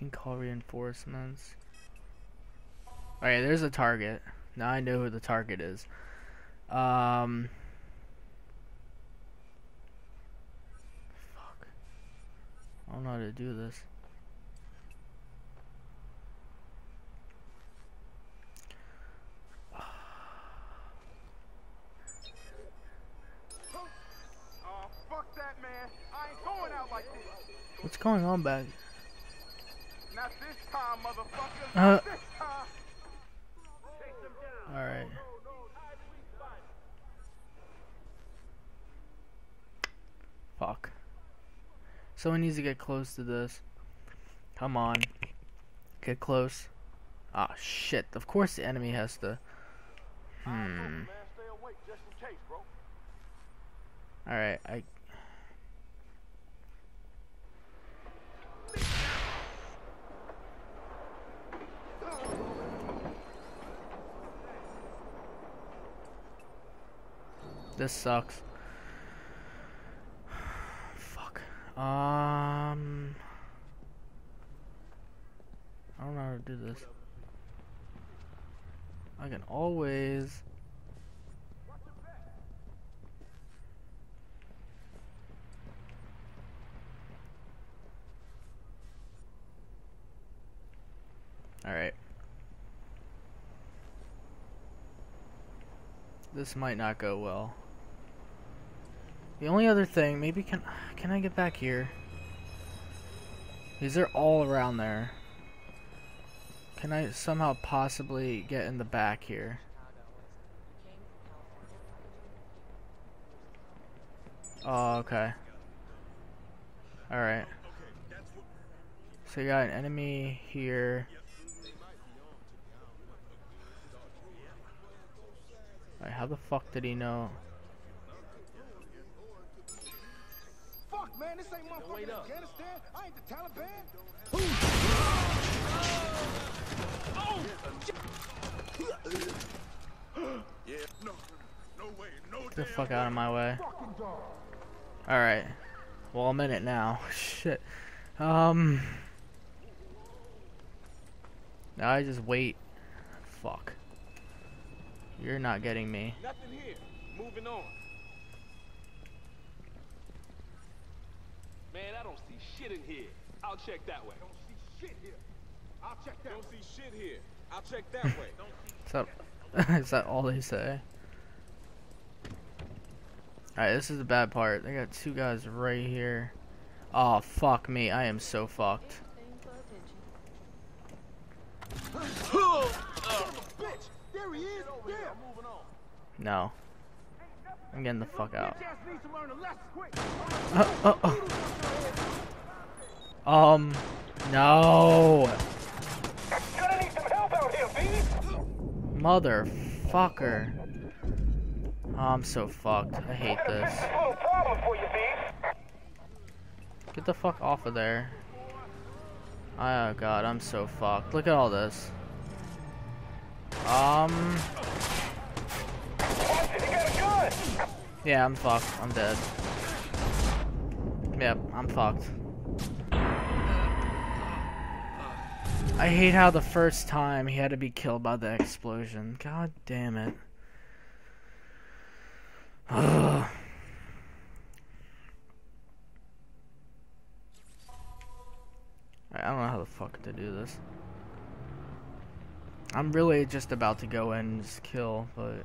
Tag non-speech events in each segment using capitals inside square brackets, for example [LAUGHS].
can call reinforcements. Alright, there's a target. Now I know who the target is. Um. Fuck. I don't know how to do this. Oh, fuck that, man. I ain't going out like this. What's going on back? Not this time, motherfucker. Uh. Not this time. Chase him down. Alright. Fuck. Someone needs to get close to this. Come on. Get close. Ah, shit. Of course the enemy has to. Hmm. Stay awake just in case, bro. Alright, I. This sucks. [SIGHS] Fuck. Um. I don't know how to do this. I can always. Alright. This might not go well. The only other thing, maybe can can I get back here? These are all around there. Can I somehow possibly get in the back here? Oh, okay. Alright. So you got an enemy here. Alright, how the fuck did he know? Man, this ain't motherfucking Afghanistan. I ain't the Taliban. Yeah, no, no way, no Get the fuck out of my way. Alright. Well, I'm in it now. [LAUGHS] Shit. Um. Now I just wait. Fuck. You're not getting me. Nothing here. Moving on. Man, I don't see shit in here. I'll check that way. Don't see shit here. I'll check that. Don't see shit here. I'll check that [LAUGHS] way. Is that, [LAUGHS] is that all they say? Alright, this is the bad part. They got two guys right here. Oh, fuck me. I am so fucked. Bitch, there he is. Yeah. Moving on. No. I'm getting the fuck out. Bitch ass needs to learn a lesson quick. Uh, uh, uh. Um, no. Gonna need some help out here, B. Motherfucker. Oh, I'm so fucked. I hate this. little problem for you, B. Get the fuck off of there. Oh god, I'm so fucked. Look at all this. Um. Yeah, I'm fucked. I'm dead. Yep, I'm fucked. I hate how the first time he had to be killed by the explosion. God damn it. Ugh. [SIGHS] I don't know how the fuck to do this. I'm really just about to go in and just kill, but...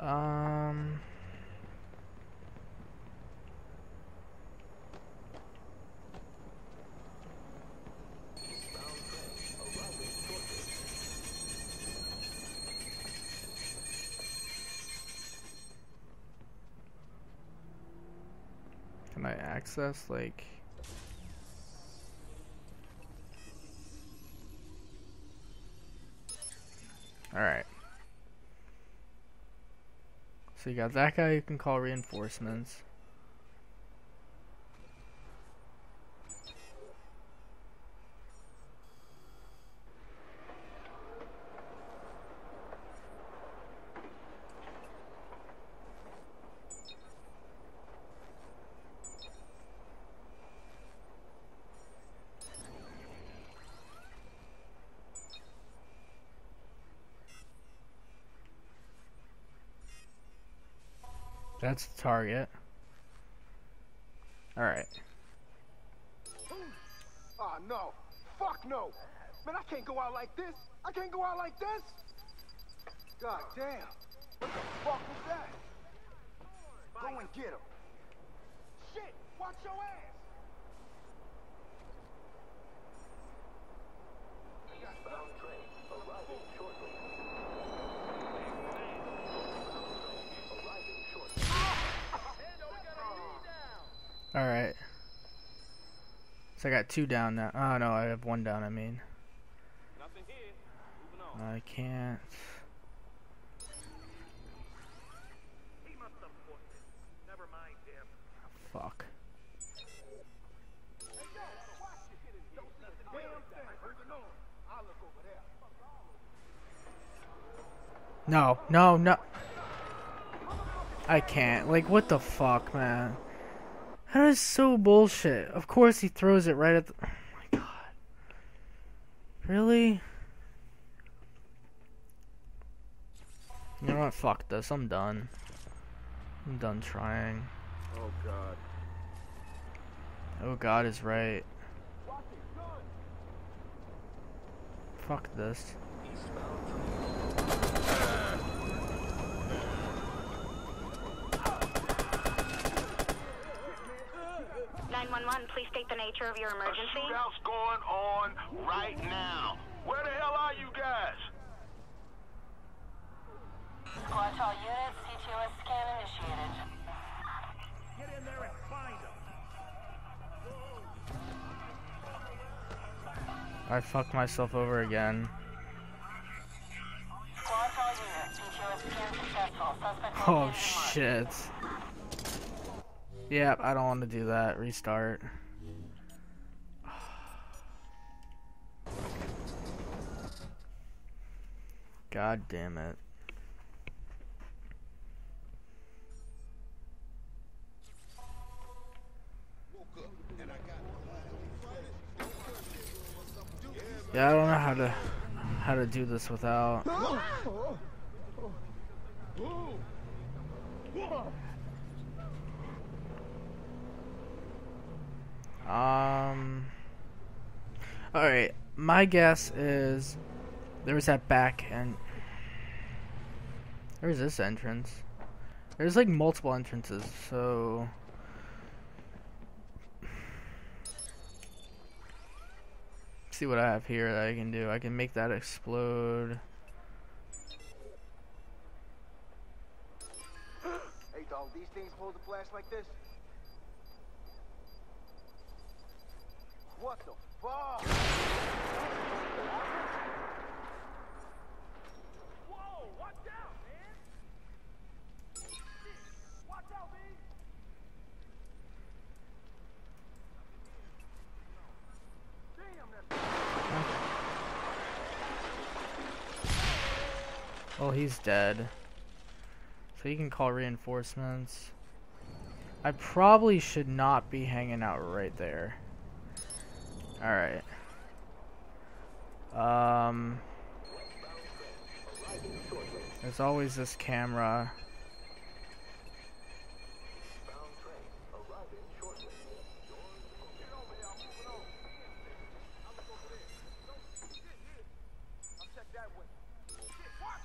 Um... Can I access, like... Alright. So you got that guy you can call reinforcements. That's the target. Alright. Oh no. Fuck no. Man, I can't go out like this. I can't go out like this. God damn. What the fuck was that? Go and get him. Shit, watch your ass. Alright. So I got two down now. Oh no, I have one down, I mean. Nothing here. On. I can't. Fuck. Damn thing. Moving on. I'll look over there. No, no, no. I can't. Like, what the fuck, man? That is so bullshit. Of course he throws it right at the. Oh my god. Really? You know what? Fuck this. I'm done. I'm done trying. Oh god. Oh god is right. Fuck this. Nine one one. Please state the nature of your emergency. A Shootout's going on right now. Where the hell are you guys? Squad all units. CTOS scan initiated. Get in there and find him. I fucked myself over again. Squad all units. CTOS scan successful. Suspect Oh located and shit. Yep, I don't want to do that. Restart. [SIGHS] God damn it. Yeah, I don't know how to how to do this without. Um. All right, my guess is there's that back and there's this entrance. There's like multiple entrances, so see what I have here that I can do. I can make that explode. [GASPS] Hey dog, these things hold a flash like this? What the fuck? Whoa, watch out, man! Watch out, man! Well, oh, he's dead. So you can call reinforcements. I probably should not be hanging out right there. Alright. Um. There's always this camera. I'll check that way. Shit, watch!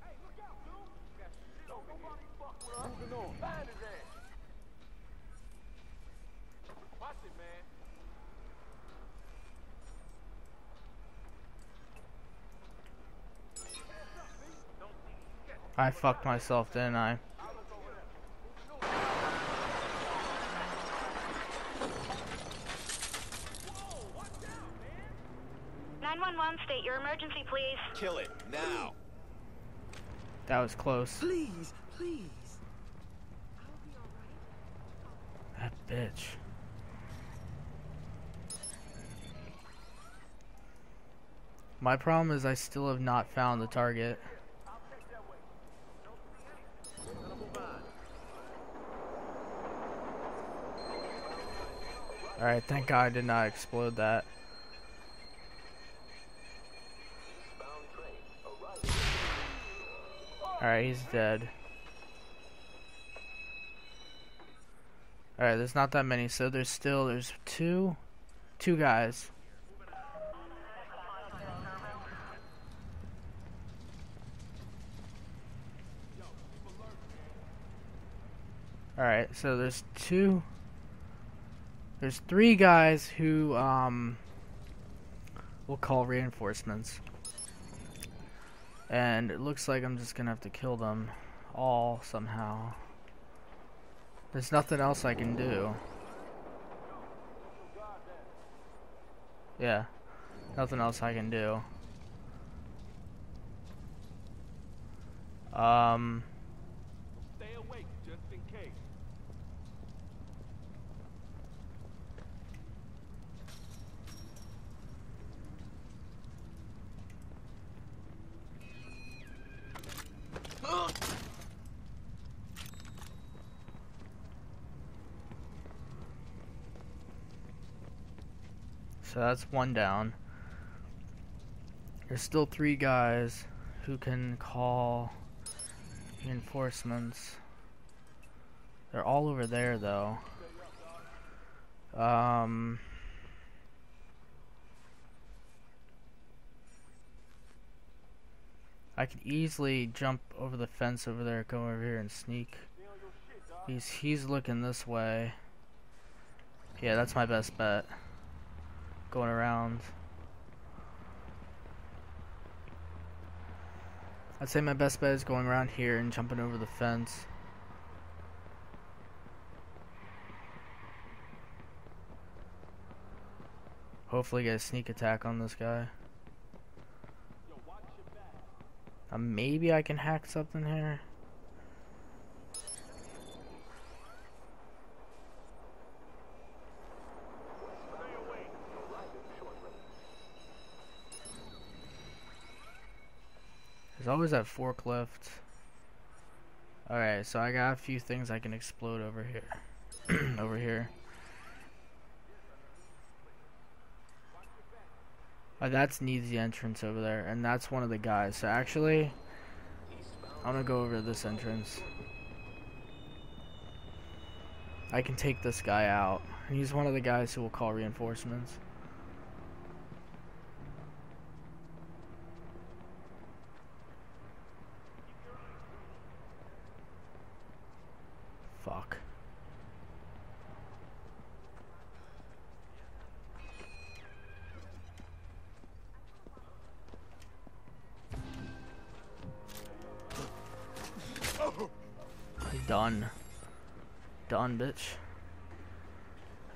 Hey, look out, dude! Don't nobody fuck with us. Moving on. Find his ass. Watch it, man. I fucked myself, didn't I? Nine one one. State your emergency, please. Kill it now. That was close. Please, please. That bitch. My problem is I still have not found the target. Alright, thank god I did not explode that. Alright, he's dead. Alright, there's not that many, so there's still, there's two, two guys. Alright, so there's two there's three guys who, um, we'll call reinforcements. And it looks like I'm just gonna have to kill them all somehow. There's nothing else I can do. Yeah, nothing else I can do. Um, Stay awake just in case. So that's one down. There's still three guys who can call reinforcements. They're all over there though. Um I could easily jump over the fence over there, go over here and sneak. He's he's looking this way. Yeah, that's my best bet. Going around. I'd say my best bet is going around here and jumping over the fence. Hopefully get a sneak attack on this guy. Uh, maybe I can hack something here. There's always that forklift. Alright, so I got a few things I can explode over here. [CLEARS THROAT] over here. Uh, that's needs the entrance over there, and that's one of the guys. So actually, I'm gonna go over this entrance. I can take this guy out. He's one of the guys who will call reinforcements. Bitch.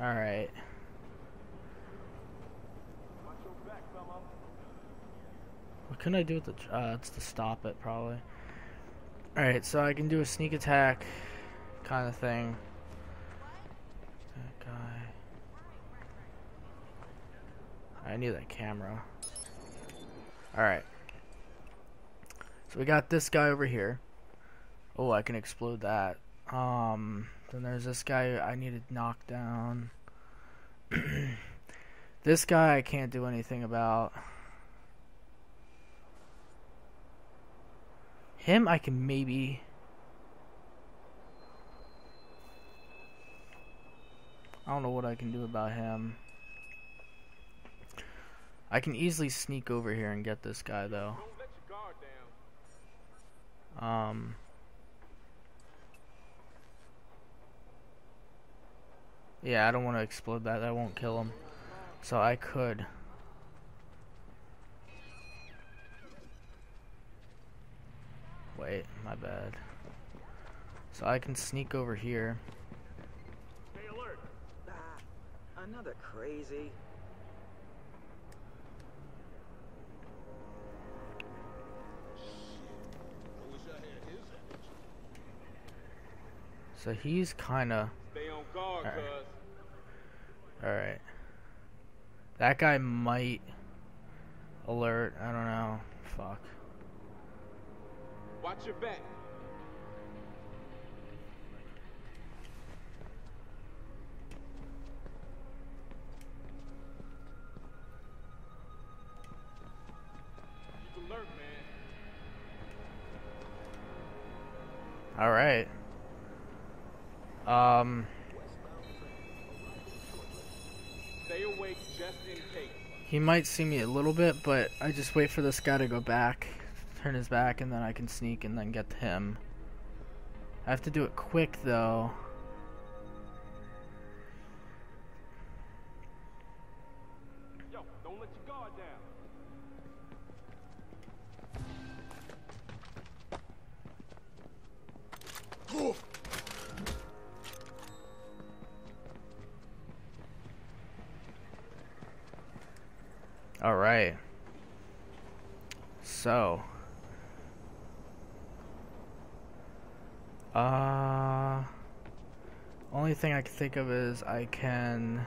Alright. What can I do with the... Uh, it's to stop it, probably. Alright, so I can do a sneak attack kind of thing. That guy. I need that camera. Alright. So we got this guy over here. Oh, I can explode that. Um, then there's this guy I need to knock down. [CLEARS THROAT] this guy I can't do anything about. Him I can maybe... I don't know what I can do about him. I can easily sneak over here and get this guy though. Don't let your guard down. Um. Yeah, I don't want to explode that. That won't kill him. So I could. Wait, my bad. So I can sneak over here. Stay alert. Ah, another crazy. So he's kind of. Stay on guard, Alright. Alright. That guy might alert. I don't know. Fuck. Watch your back. Alert, man. Alright. Um, Stay awake just in case. He might see me a little bit, but I just wait for this guy to go back, turn his back, and then I can sneak and then get to him. I have to do it quick, though. Yo, don't let your guard down. Alright. So. Uh. Only thing I can think of is I can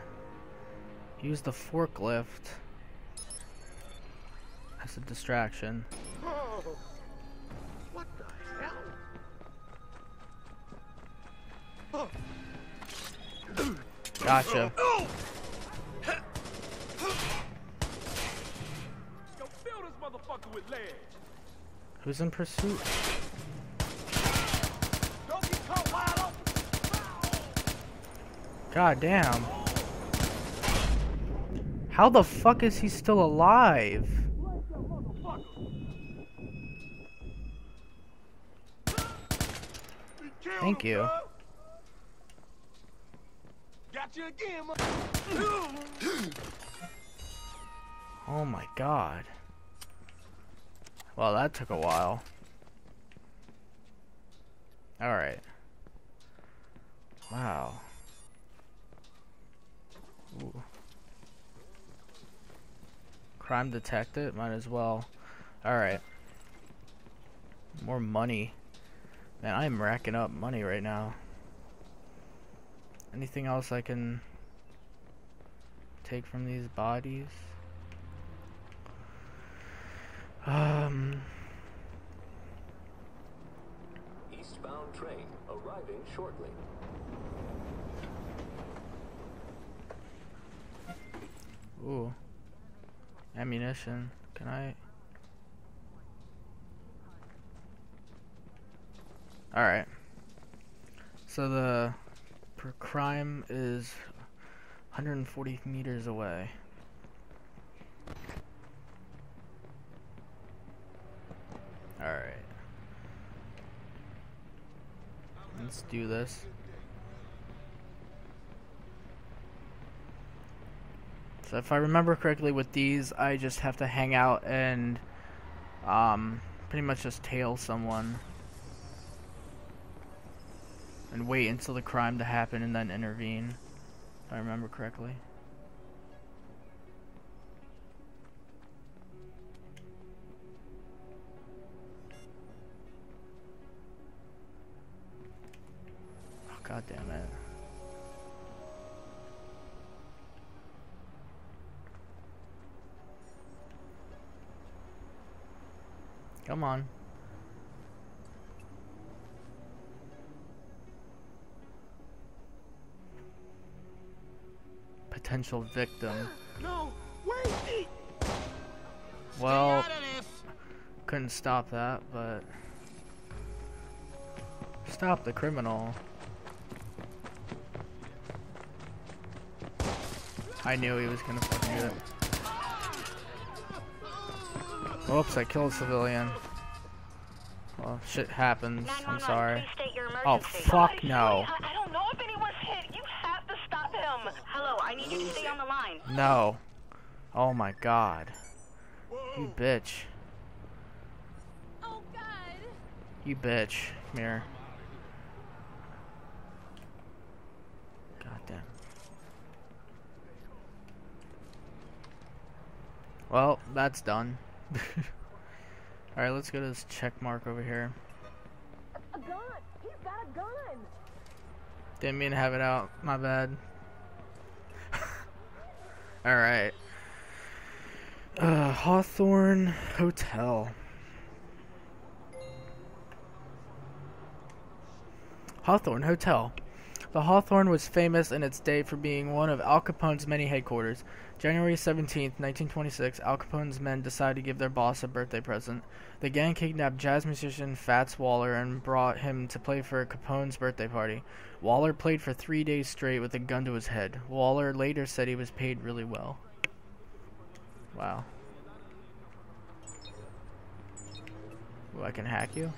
use the forklift as a distraction. Oh, what the hell? Gotcha. Yo, Who's in pursuit? Don't get caught wide open. God damn. How the fuck is he still alive? Thank you. Got you again, Oh my god. Well, that took a while. Alright. Wow. Ooh. Crime detected? Might as well. Alright. More money. Man, I am racking up money right now. Anything else I can take from these bodies? Um, Eastbound train arriving shortly. ooh. Ammunition. Can I? Alright. So the per crime is 140 meters away. Alright. Let's do this. So if I remember correctly with these, I just have to hang out and um, pretty much just tail someone. And wait until the crime to happen and then intervene. If I remember correctly. God damn it. Come on. Potential victim. [GASPS] No, wait! Well, couldn't stop that, but stop the criminal. I knew he was gonna fucking do it. Oops, I killed a civilian. Well, shit happens. I'm sorry. Oh, fuck no. I, don't know if anyone's hit. You have to stop him. Hello, I need you to stay on the line. No. Oh my god. You bitch. Oh, God. You bitch. Come here. God damn. Well, that's done. [LAUGHS] Alright, let's go to this check mark over here. A gun. He's got a gun. Didn't mean to have it out. My bad. [LAUGHS] Alright. Uh, Hawthorne Hotel. Hawthorne Hotel. The Hawthorne was famous in its day for being one of Al Capone's many headquarters. January 17, 1926, Al Capone's men decided to give their boss a birthday present. The gang kidnapped jazz musician Fats Waller and brought him to play for Capone's birthday party. Waller played for three days straight with a gun to his head. Waller later said he was paid really well. Wow. Ooh, I can hack you?